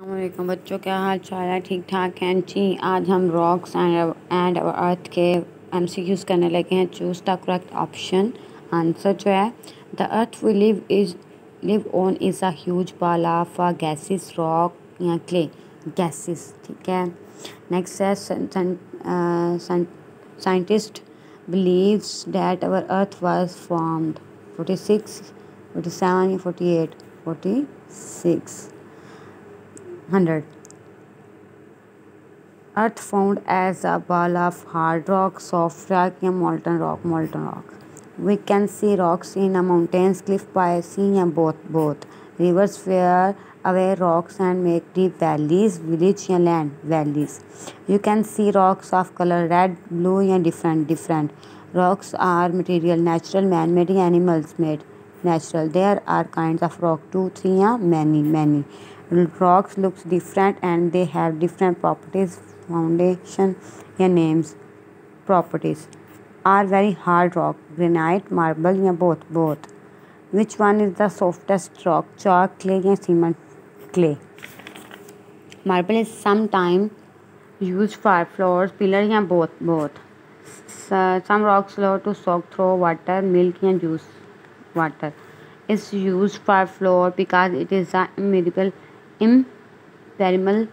अल्लाम बच्चों, क्या हाल चाल है? ठीक ठाक हैं? जी, आज हम रॉक्स एंड एंड अर्थ के एम सी यूज़ करने लगे हैं। Choose the correct option answer जो है the earth we live is live on is a huge ball of a gases rock या क्ले गैसिस ठीक है? नेक्स्ट है scientist believes that our earth was formed forty six forty seven forty eight forty six hundred. Earth found as a ball of hard rock, soft rock, and molten rock. Molten rock. We can see rocks in a mountains, cliff by sea, and both both. Rivers wear away rocks and make deep valleys, village and land valleys. You can see rocks of color red, blue, and different different. Rocks are material, natural, man-made, animals made natural. There are kinds of rock, two, three, and many, many rocks looks different and they have different properties foundation या names properties are very hard rock granite marble या both both which one is the softest rock chalk clay या cement clay marble is sometime used for floors pillar या both both some rocks love to soak through water milk या juice water is used for floor because it is a immutable impermeable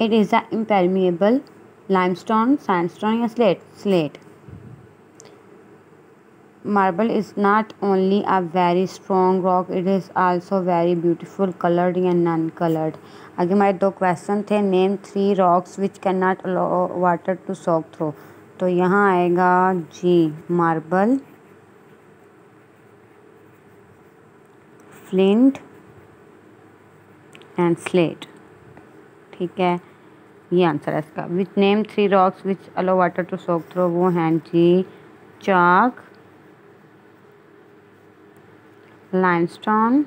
it is impermeable limestone sandstone या slate slate marble is not only a very strong rock it is also very beautiful coloured या non coloured अगर हमारे दो question थे name three rocks which can not allow water to soak through तो यहाँ आएगा जी मार्बल फ्लिंट एंड स्लेट ठीक है? ये आंसर है इसका। Which name three rocks which allow water to soak through वो हैं जी, chalk limestone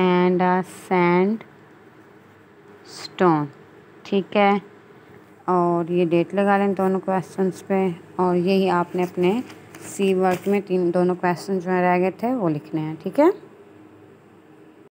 and sand stone ठीक है? और ये डेट लगा लें दोनों क्वेश्चंस पे। और यही आपने अपने सी वर्क में तीन दोनों क्वेश्चन जो रह गए थे, वो लिखने हैं। ठीक है?